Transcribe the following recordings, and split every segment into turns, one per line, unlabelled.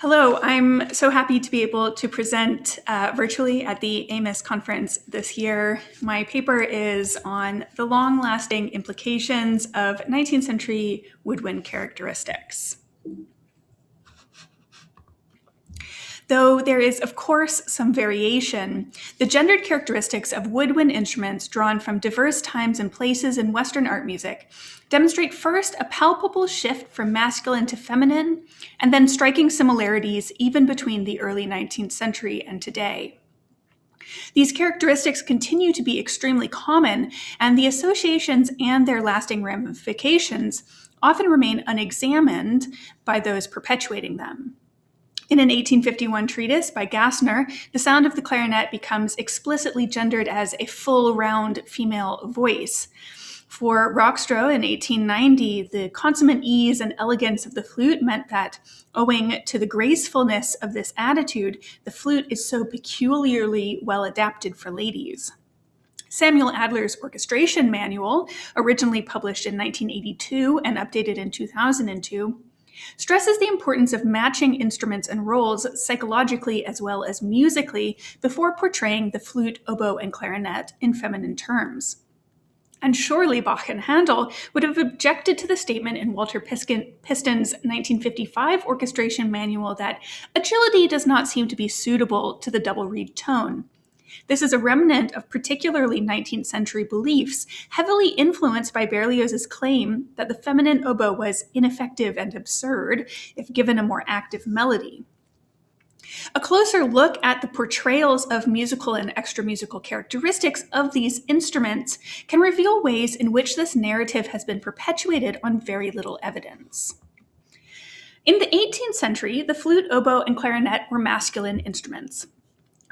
Hello, I'm so happy to be able to present uh, virtually at the AMIS conference this year. My paper is on the long lasting implications of 19th century woodwind characteristics. Though there is, of course, some variation, the gendered characteristics of woodwind instruments drawn from diverse times and places in Western art music demonstrate first a palpable shift from masculine to feminine, and then striking similarities even between the early 19th century and today. These characteristics continue to be extremely common, and the associations and their lasting ramifications often remain unexamined by those perpetuating them. In an 1851 treatise by Gassner, the sound of the clarinet becomes explicitly gendered as a full round female voice. For Rockstro in 1890, the consummate ease and elegance of the flute meant that, owing to the gracefulness of this attitude, the flute is so peculiarly well adapted for ladies. Samuel Adler's orchestration manual, originally published in 1982 and updated in 2002, stresses the importance of matching instruments and roles psychologically as well as musically before portraying the flute, oboe, and clarinet in feminine terms. And surely Bach and Handel would have objected to the statement in Walter Piston's 1955 orchestration manual that agility does not seem to be suitable to the double reed tone. This is a remnant of particularly 19th century beliefs, heavily influenced by Berlioz's claim that the feminine oboe was ineffective and absurd if given a more active melody. A closer look at the portrayals of musical and extra musical characteristics of these instruments can reveal ways in which this narrative has been perpetuated on very little evidence. In the 18th century, the flute, oboe, and clarinet were masculine instruments.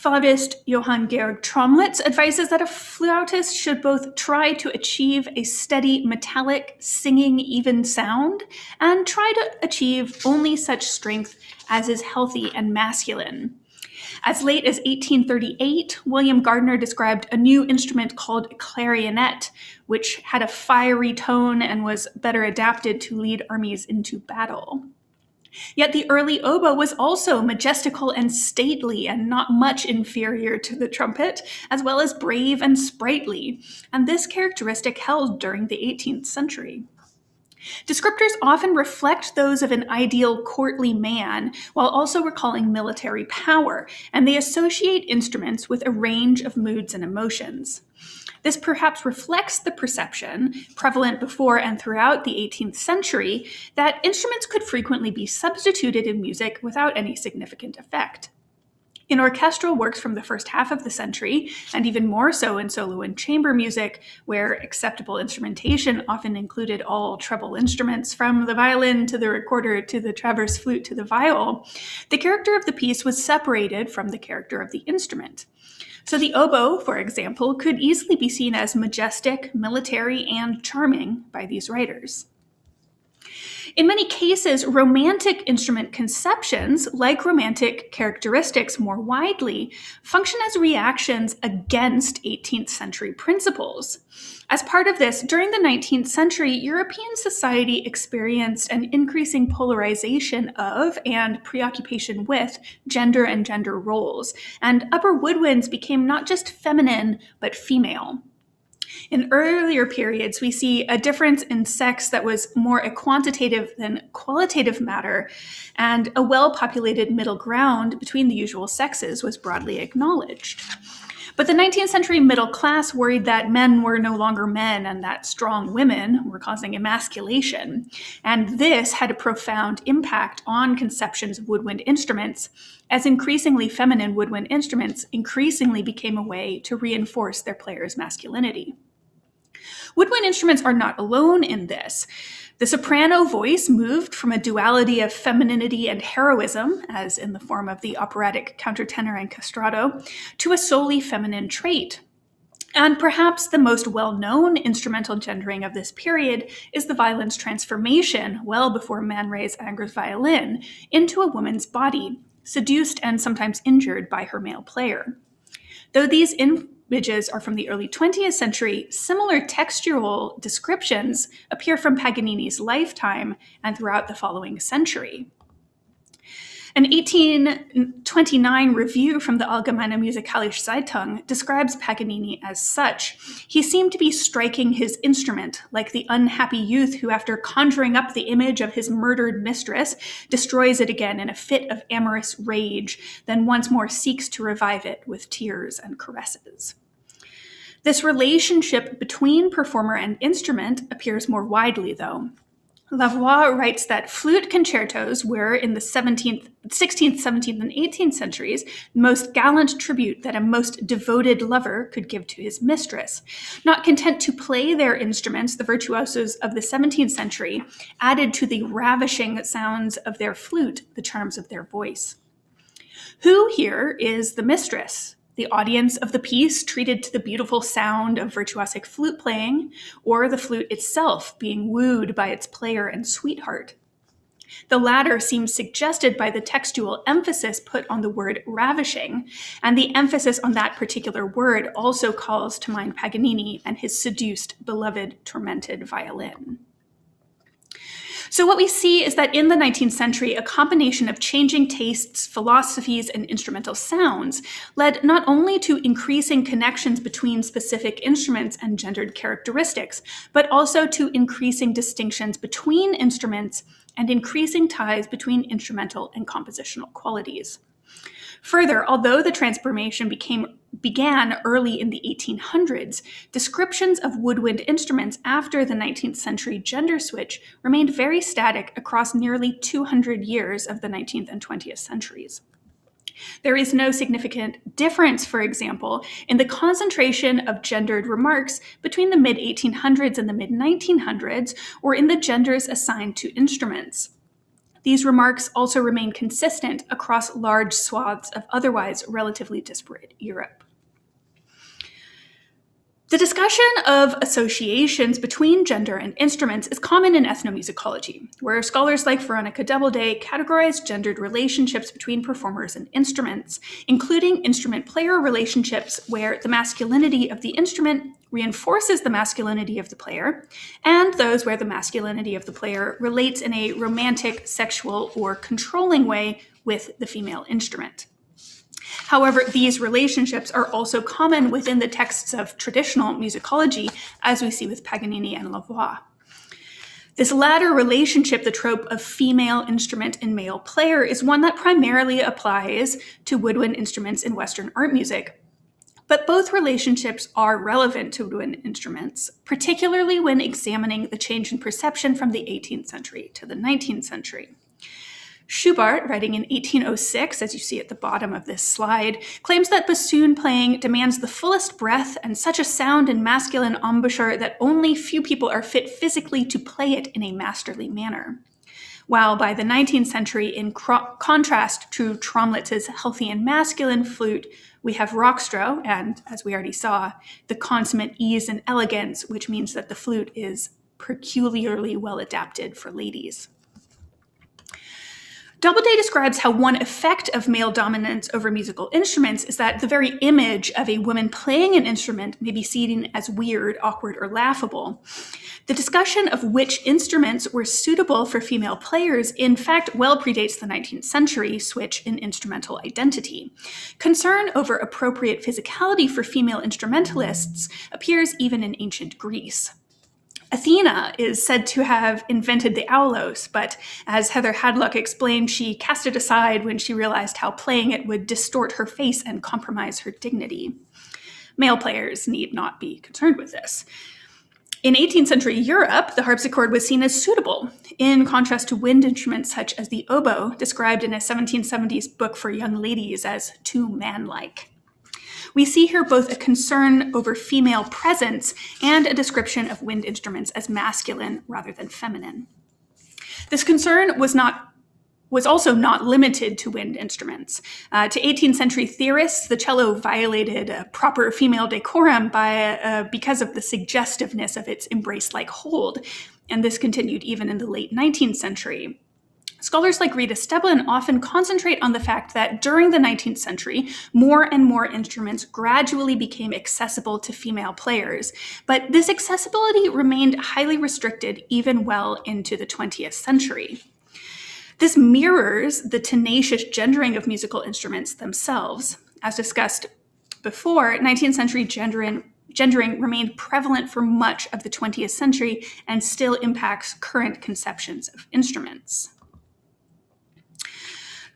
Flautist Johann Georg Tromlitz advises that a flautist should both try to achieve a steady, metallic, singing, even sound, and try to achieve only such strength as is healthy and masculine. As late as 1838, William Gardiner described a new instrument called clarionet, which had a fiery tone and was better adapted to lead armies into battle. Yet the early oboe was also majestical and stately and not much inferior to the trumpet, as well as brave and sprightly, and this characteristic held during the 18th century. Descriptors often reflect those of an ideal courtly man while also recalling military power, and they associate instruments with a range of moods and emotions. This perhaps reflects the perception, prevalent before and throughout the 18th century, that instruments could frequently be substituted in music without any significant effect. In orchestral works from the first half of the century, and even more so in solo and chamber music, where acceptable instrumentation often included all treble instruments, from the violin to the recorder to the traverse flute to the viol, the character of the piece was separated from the character of the instrument. So the oboe, for example, could easily be seen as majestic, military, and charming by these writers. In many cases, romantic instrument conceptions, like romantic characteristics more widely, function as reactions against 18th century principles. As part of this, during the 19th century, European society experienced an increasing polarization of and preoccupation with gender and gender roles, and upper woodwinds became not just feminine, but female. In earlier periods, we see a difference in sex that was more a quantitative than qualitative matter, and a well populated middle ground between the usual sexes was broadly acknowledged. But the 19th century middle class worried that men were no longer men and that strong women were causing emasculation. And this had a profound impact on conceptions of woodwind instruments, as increasingly feminine woodwind instruments increasingly became a way to reinforce their player's masculinity. Woodwind instruments are not alone in this. The soprano voice moved from a duality of femininity and heroism, as in the form of the operatic countertenor and castrato, to a solely feminine trait. And perhaps the most well known instrumental gendering of this period is the violin's transformation, well before Man Ray's Ingres violin, into a woman's body, seduced and sometimes injured by her male player. Though these in- images are from the early 20th century, similar textual descriptions appear from Paganini's lifetime and throughout the following century. An 1829 review from the Allgemeine Musikalische Zeitung describes Paganini as such. He seemed to be striking his instrument, like the unhappy youth who, after conjuring up the image of his murdered mistress, destroys it again in a fit of amorous rage, then once more seeks to revive it with tears and caresses. This relationship between performer and instrument appears more widely, though. Lavoix writes that flute concertos were, in the 17th, 16th, 17th, and 18th centuries, the most gallant tribute that a most devoted lover could give to his mistress. Not content to play their instruments, the virtuosos of the 17th century added to the ravishing sounds of their flute the charms of their voice. Who here is the mistress? The audience of the piece treated to the beautiful sound of virtuosic flute playing, or the flute itself being wooed by its player and sweetheart. The latter seems suggested by the textual emphasis put on the word ravishing, and the emphasis on that particular word also calls to mind Paganini and his seduced, beloved, tormented violin. So, what we see is that in the 19th century, a combination of changing tastes, philosophies, and instrumental sounds led not only to increasing connections between specific instruments and gendered characteristics, but also to increasing distinctions between instruments and increasing ties between instrumental and compositional qualities. Further, although the transformation became, began early in the 1800s, descriptions of woodwind instruments after the 19th century gender switch remained very static across nearly 200 years of the 19th and 20th centuries. There is no significant difference, for example, in the concentration of gendered remarks between the mid 1800s and the mid 1900s, or in the genders assigned to instruments. These remarks also remain consistent across large swaths of otherwise relatively disparate Europe. The discussion of associations between gender and instruments is common in ethnomusicology, where scholars like Veronica Doubleday categorize gendered relationships between performers and instruments, including instrument player relationships where the masculinity of the instrument reinforces the masculinity of the player, and those where the masculinity of the player relates in a romantic, sexual, or controlling way with the female instrument. However, these relationships are also common within the texts of traditional musicology, as we see with Paganini and Lavoix. This latter relationship, the trope of female instrument and male player, is one that primarily applies to woodwind instruments in Western art music. But both relationships are relevant to woodwind instruments, particularly when examining the change in perception from the 18th century to the 19th century. Schubart, writing in 1806, as you see at the bottom of this slide, claims that bassoon playing demands the fullest breath and such a sound and masculine embouchure that only few people are fit physically to play it in a masterly manner. While by the 19th century, in cro- contrast to Tromlitz's healthy and masculine flute, we have Rockstro, and as we already saw, the consummate ease and elegance, which means that the flute is peculiarly well adapted for ladies. Doubleday describes how one effect of male dominance over musical instruments is that the very image of a woman playing an instrument may be seen as weird, awkward, or laughable. The discussion of which instruments were suitable for female players, in fact, well predates the 19th century switch in instrumental identity. Concern over appropriate physicality for female instrumentalists appears even in ancient Greece. Athena is said to have invented the aulos, but as Heather Hadlock explained, she cast it aside when she realized how playing it would distort her face and compromise her dignity. Male players need not be concerned with this. In 18th century Europe, the harpsichord was seen as suitable, in contrast to wind instruments such as the oboe, described in a 1770s book for young ladies as too manlike. We see here both a concern over female presence and a description of wind instruments as masculine rather than feminine. This concern was not was also not limited to wind instruments. Uh, to 18th century theorists, the cello violated a proper female decorum by, uh, because of the suggestiveness of its embrace like hold, and this continued even in the late 19th century. Scholars like Rita Steblin often concentrate on the fact that during the 19th century, more and more instruments gradually became accessible to female players, but this accessibility remained highly restricted even well into the 20th century. This mirrors the tenacious gendering of musical instruments themselves. As discussed before, 19th century gendering, gendering remained prevalent for much of the 20th century and still impacts current conceptions of instruments.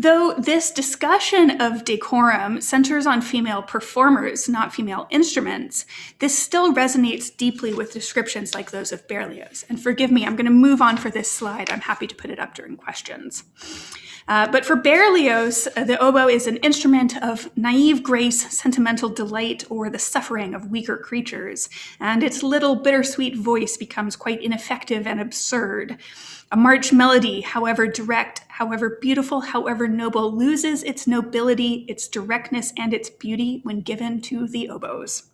Though this discussion of decorum centers on female performers, not female instruments, this still resonates deeply with descriptions like those of Berlioz. And forgive me, I'm going to move on for this slide. I'm happy to put it up during questions. Uh, but for Berlioz, uh, the oboe is an instrument of naive grace, sentimental delight, or the suffering of weaker creatures, and its little bittersweet voice becomes quite ineffective and absurd. A march melody, however direct, however beautiful, however noble, loses its nobility, its directness, and its beauty when given to the oboes.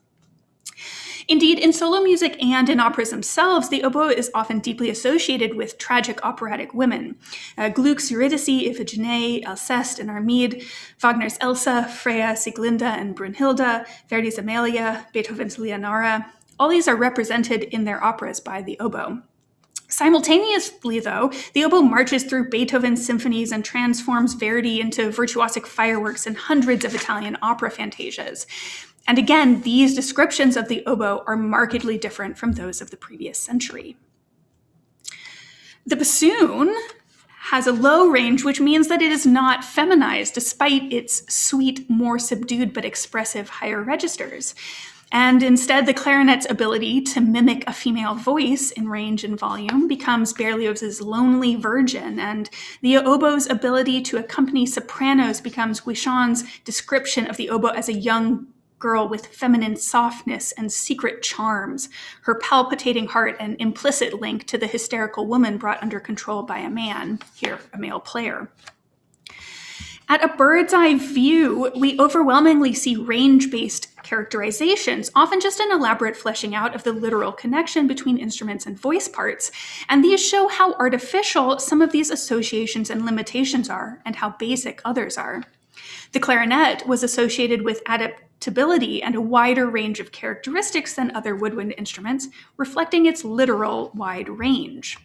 Indeed, in solo music and in operas themselves, the oboe is often deeply associated with tragic operatic women. Uh, Gluck's Eurydice, Iphigenie, Alceste, and Armide, Wagner's Elsa, Freya, Sieglinde, and Brunhilde, Verdi's Amelia, Beethoven's Leonora, all these are represented in their operas by the oboe. Simultaneously, though, the oboe marches through Beethoven's symphonies and transforms Verdi into virtuosic fireworks in hundreds of Italian opera fantasias. And again, these descriptions of the oboe are markedly different from those of the previous century. The bassoon has a low range, which means that it is not feminized despite its sweet, more subdued but expressive higher registers. And instead, the clarinet's ability to mimic a female voice in range and volume becomes Berlioz's lonely virgin, and the oboe's ability to accompany sopranos becomes Guichon's description of the oboe as a young girl with feminine softness and secret charms, her palpitating heart an implicit link to the hysterical woman brought under control by a man, here a male player. At a bird's eye view, we overwhelmingly see range based characterizations, often just an elaborate fleshing out of the literal connection between instruments and voice parts. And these show how artificial some of these associations and limitations are, and how basic others are. The clarinet was associated with adaptability and a wider range of characteristics than other woodwind instruments, reflecting its literal wide range.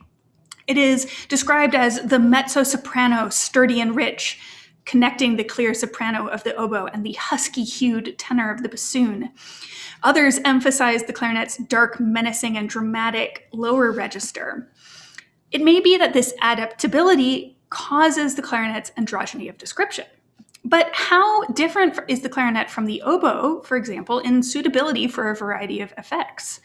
It is described as the mezzo soprano, sturdy and rich, connecting the clear soprano of the oboe and the husky hued tenor of the bassoon. Others emphasize the clarinet's dark, menacing, and dramatic lower register. It may be that this adaptability causes the clarinet's androgyny of description. But how different is the clarinet from the oboe, for example, in suitability for a variety of effects?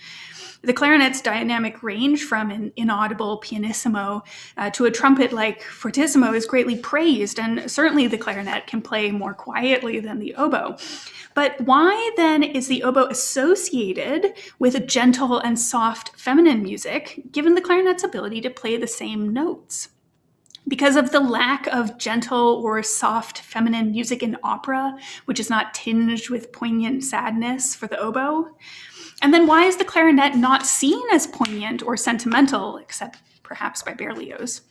The clarinet's dynamic range from an inaudible pianissimo uh, to a trumpet like fortissimo is greatly praised, and certainly the clarinet can play more quietly than the oboe. But why then is the oboe associated with a gentle and soft feminine music, given the clarinet's ability to play the same notes? Because of the lack of gentle or soft feminine music in opera, which is not tinged with poignant sadness for the oboe? And then why is the clarinet not seen as poignant or sentimental, except perhaps by Berlioz?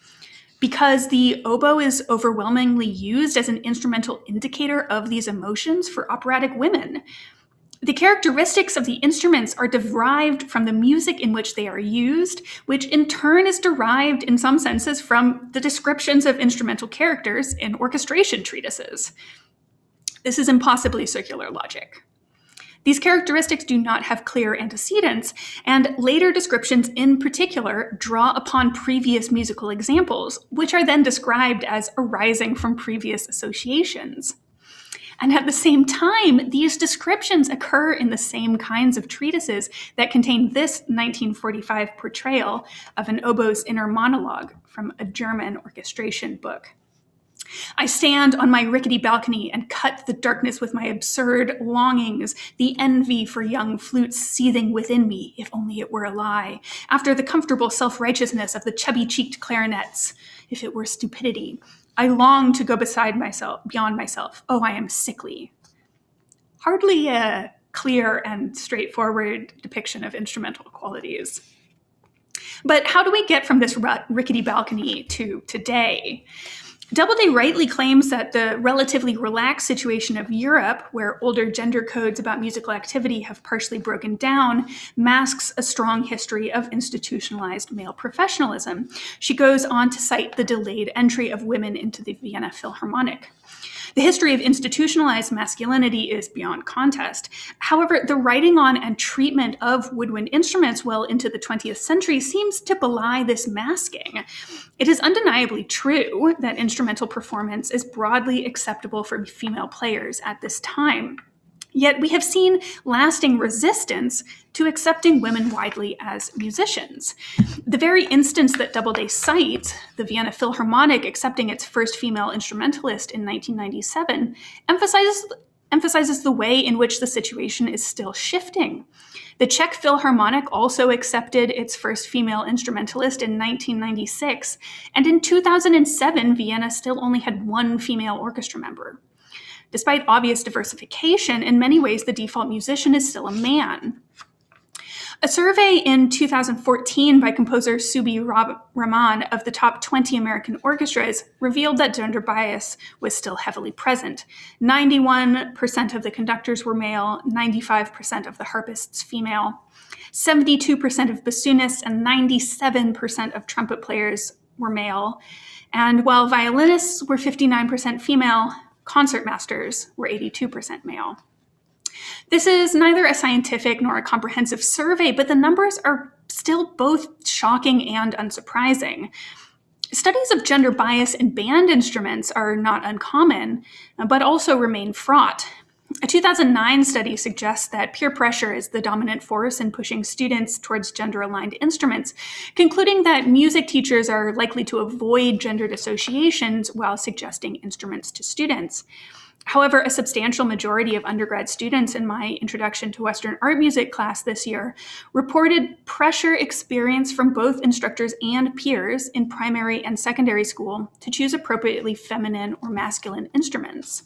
Because the oboe is overwhelmingly used as an instrumental indicator of these emotions for operatic women, the characteristics of the instruments are derived from the music in which they are used, which in turn is derived in some senses from the descriptions of instrumental characters in orchestration treatises. This is impossibly circular logic. These characteristics do not have clear antecedents, and later descriptions in particular draw upon previous musical examples, which are then described as arising from previous associations. And at the same time, these descriptions occur in the same kinds of treatises that contain this 1945 portrayal of an oboe's inner monologue from a German orchestration book. I stand on my rickety balcony and cut the darkness with my absurd longings, the envy for young flutes seething within me, if only it were a lie, after the comfortable self righteousness of the chubby cheeked clarinets, if it were stupidity, I long to go beside myself, beyond myself. Oh, I am sickly. Hardly a clear and straightforward depiction of instrumental qualities. But how do we get from this rickety balcony to today? Doubleday rightly claims that the relatively relaxed situation of Europe, where older gender codes about musical activity have partially broken down, masks a strong history of institutionalized male professionalism. She goes on to cite the delayed entry of women into the Vienna Philharmonic. The history of institutionalized masculinity is beyond contest. However, the writing on and treatment of woodwind instruments well into the 20th century seems to belie this masking. It is undeniably true that instrumental performance is broadly acceptable for female players at this time. Yet we have seen lasting resistance to accepting women widely as musicians. The very instance that Doubleday cites, the Vienna Philharmonic accepting its first female instrumentalist in 1997, emphasizes, emphasizes the way in which the situation is still shifting. The Czech Philharmonic also accepted its first female instrumentalist in 1996, and in 2007, Vienna still only had one female orchestra member. Despite obvious diversification, in many ways the default musician is still a man. A survey in 2014 by composer Suby Raman of the top 20 American orchestras revealed that gender bias was still heavily present. 91% of the conductors were male, 95% of the harpists female, 72% of bassoonists and 97% of trumpet players were male. And while violinists were 59% female, concertmasters were 82% male. This is neither a scientific nor a comprehensive survey, but the numbers are still both shocking and unsurprising. Studies of gender bias in band instruments are not uncommon, but also remain fraught. A 2009 study suggests that peer pressure is the dominant force in pushing students towards gender aligned instruments, concluding that music teachers are likely to avoid gendered associations while suggesting instruments to students. However, a substantial majority of undergrad students in my Introduction to Western Art Music class this year reported pressure experienced from both instructors and peers in primary and secondary school to choose appropriately feminine or masculine instruments.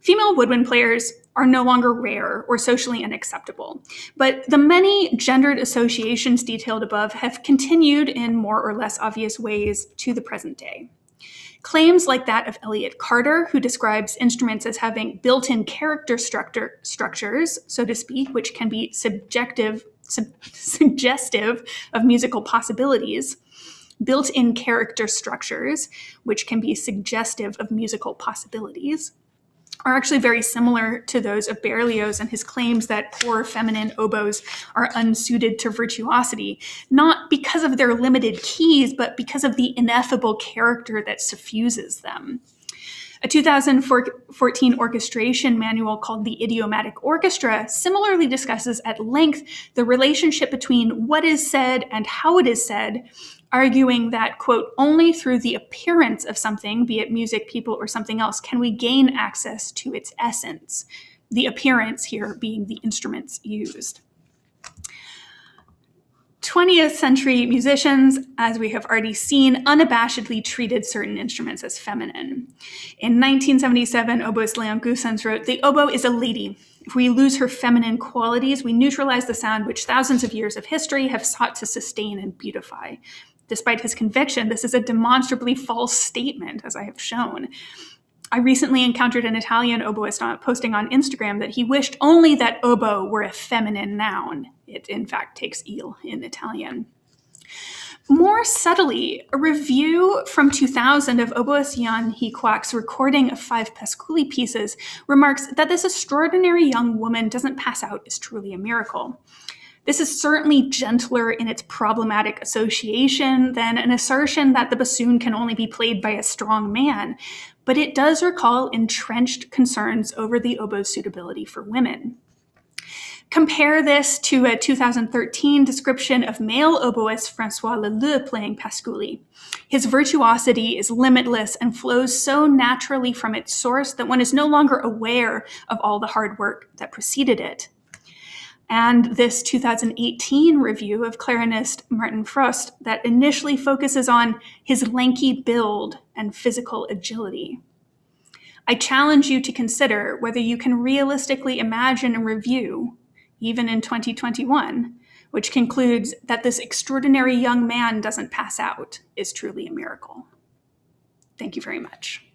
Female woodwind players are no longer rare or socially unacceptable, but the many gendered associations detailed above have continued in more or less obvious ways to the present day. Claims like that of Elliott Carter, who describes instruments as having built in character structure, structures, so to speak, which can be subjective, sub- suggestive of musical possibilities, built in character structures, which can be suggestive of musical possibilities, are actually very similar to those of Berlioz and his claims that poor feminine oboes are unsuited to virtuosity, not because of their limited keys, but because of the ineffable character that suffuses them. A 2014 orchestration manual called The Idiomatic Orchestra similarly discusses at length the relationship between what is said and how it is said, arguing that, quote, only through the appearance of something, be it music, people, or something else, can we gain access to its essence. The appearance here being the instruments used. 20th century musicians, as we have already seen, unabashedly treated certain instruments as feminine. In 1977, oboist Leon Goossens wrote, The oboe is a lady. If we lose her feminine qualities, we neutralize the sound which thousands of years of history have sought to sustain and beautify. Despite his conviction, this is a demonstrably false statement, as I have shown. I recently encountered an Italian oboist posting on Instagram that he wished only that oboe were a feminine noun. It, in fact, takes il in Italian. More subtly, a review from 2000 of oboist Jan Hiquak's recording of five Pasculli pieces remarks that this extraordinary young woman doesn't pass out is truly a miracle. This is certainly gentler in its problematic association than an assertion that the bassoon can only be played by a strong man, but it does recall entrenched concerns over the oboe's suitability for women. Compare this to a 2013 description of male oboist Francois Leleux playing Pasculli. His virtuosity is limitless and flows so naturally from its source that one is no longer aware of all the hard work that preceded it and this 2018 review of clarinist Martin Frost that initially focuses on his lanky build and physical agility. I challenge you to consider whether you can realistically imagine a review, even in 2021, which concludes that this extraordinary young man doesn't pass out is truly a miracle. Thank you very much.